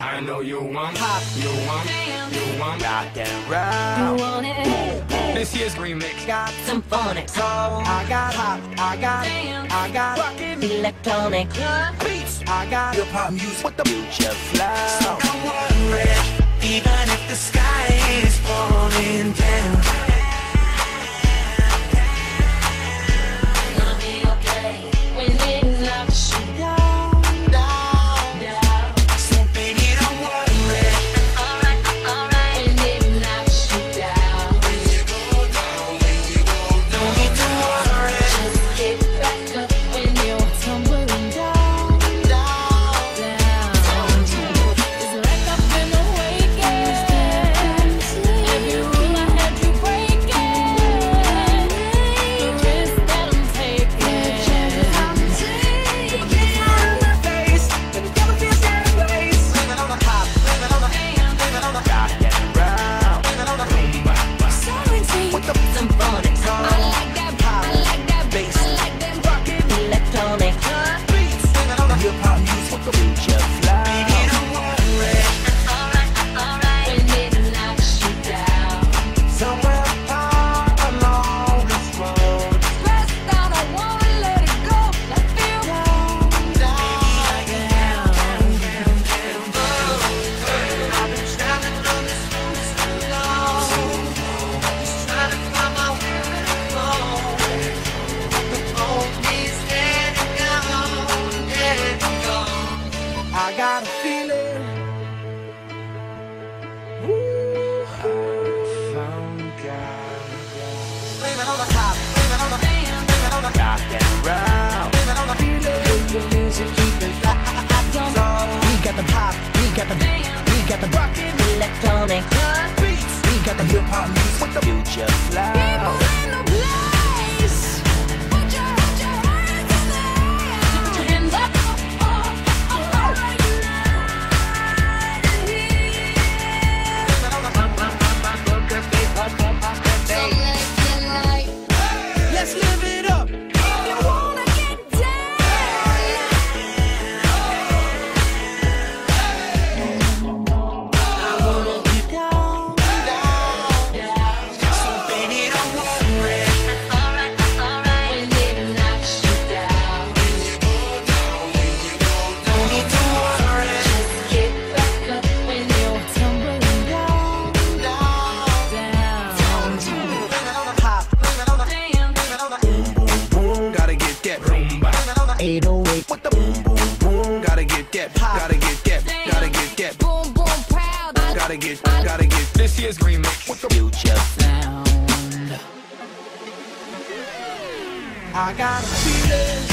I know you want pop, you want, you want rock and You roll. want it? This year's remix got Some phonics. soul, I got hop, I got, I got rockin' Electronic. beats, I got hip hop music with the future flow. Don't worry, even if on the hip hop music got a feeling. Ooh, Found God. on the on the, on the, on the feeling. Keeping We got the pop, we got the, we got the rockin' Electronic. beats, we got the hip hop music with the Future flow. People in the place. 808 with the boom, boom, boom. Gotta get that, gotta get that, gotta get that, Boom, boom, proud. gotta get, gotta get This year's remix. with the Future sound. I got a feeling